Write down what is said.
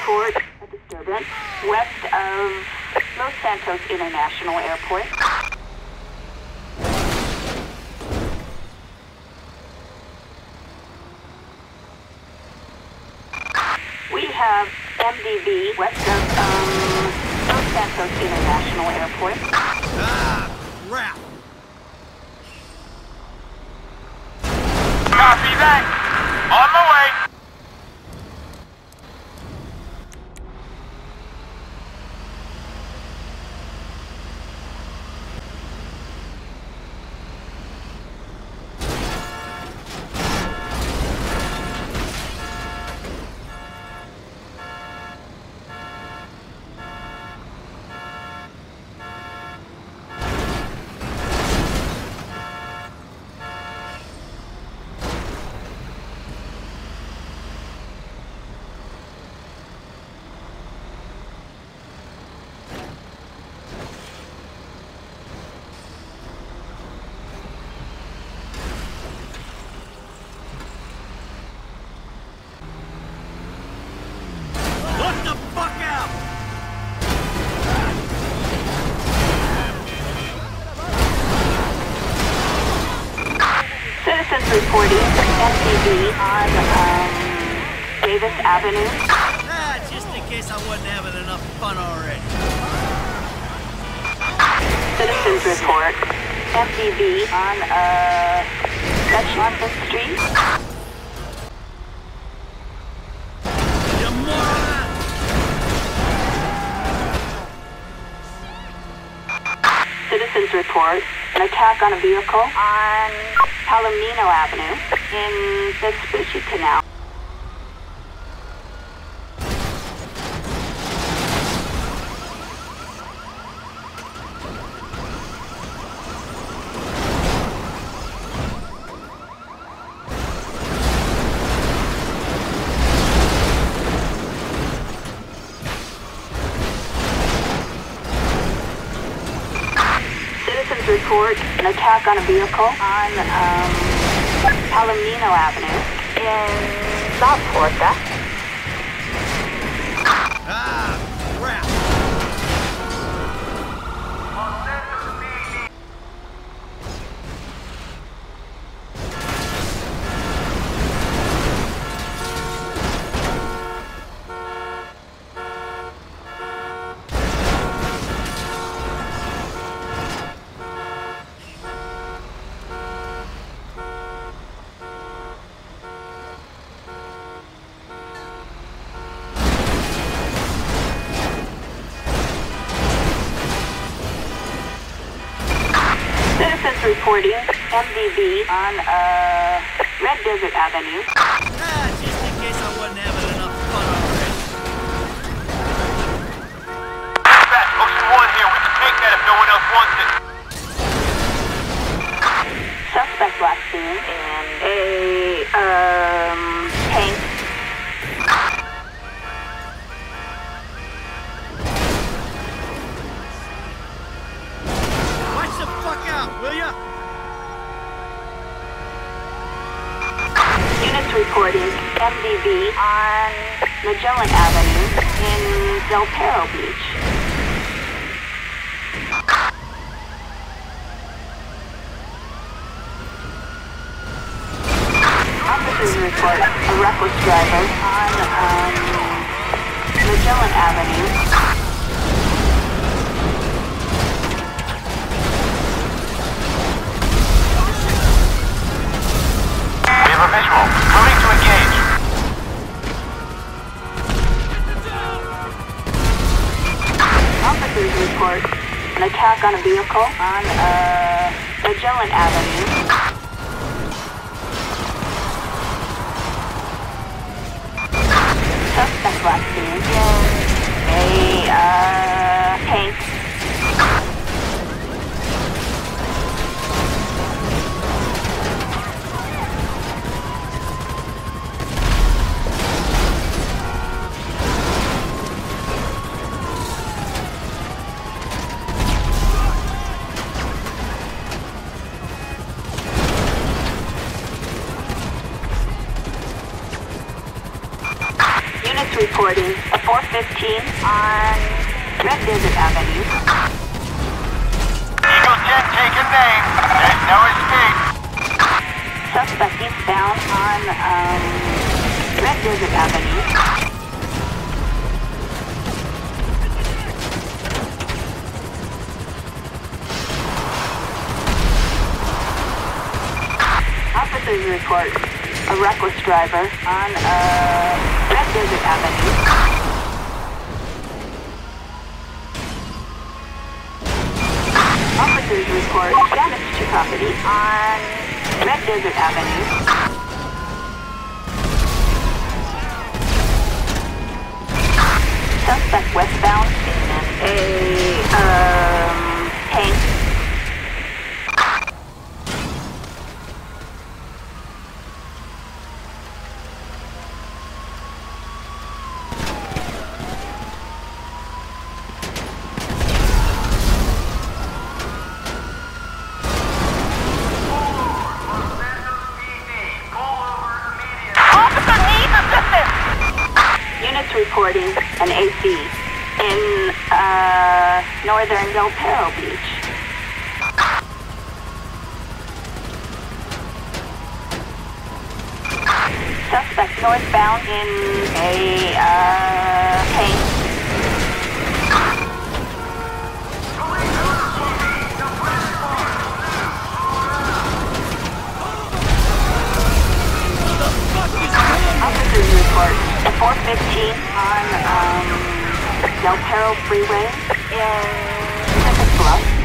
report a disturbance west of Los Santos International Airport. We have MDB west of um, Los Santos International Airport. 40 on um, Davis Avenue. Ah, just in case I wasn't having enough fun already. Citizens report. MTV on uh, Dutch Street. Citizens report an attack on a vehicle on Palomino Avenue in Vespucci Canal. Report an attack on a vehicle on um, Palomino Avenue in South Porta. Reporting MDB on uh, Red Desert Avenue. Ah, reporting MDB on Magellan Avenue in Del Perro Beach. Officers report a reckless driver on um, Magellan Avenue. Visual. Moving to engage. Officers report an attack on a vehicle on uh, Magellan Avenue. Suspect last seen in a uh, tank. Reporting a 415 on Red Desert Avenue. Eagle 10 taken name. There's no escape. Suspect eastbound on um, Red Desert Avenue. Officers report a reckless driver on uh, Red Desert Avenue. Property on Red Desert Avenue. Suspect westbound in a um Units reporting an AC in uh northern Del Perro Beach. Suspect northbound in a uh tank. 415 on um, Del Perro Freeway in Pacific Bluff.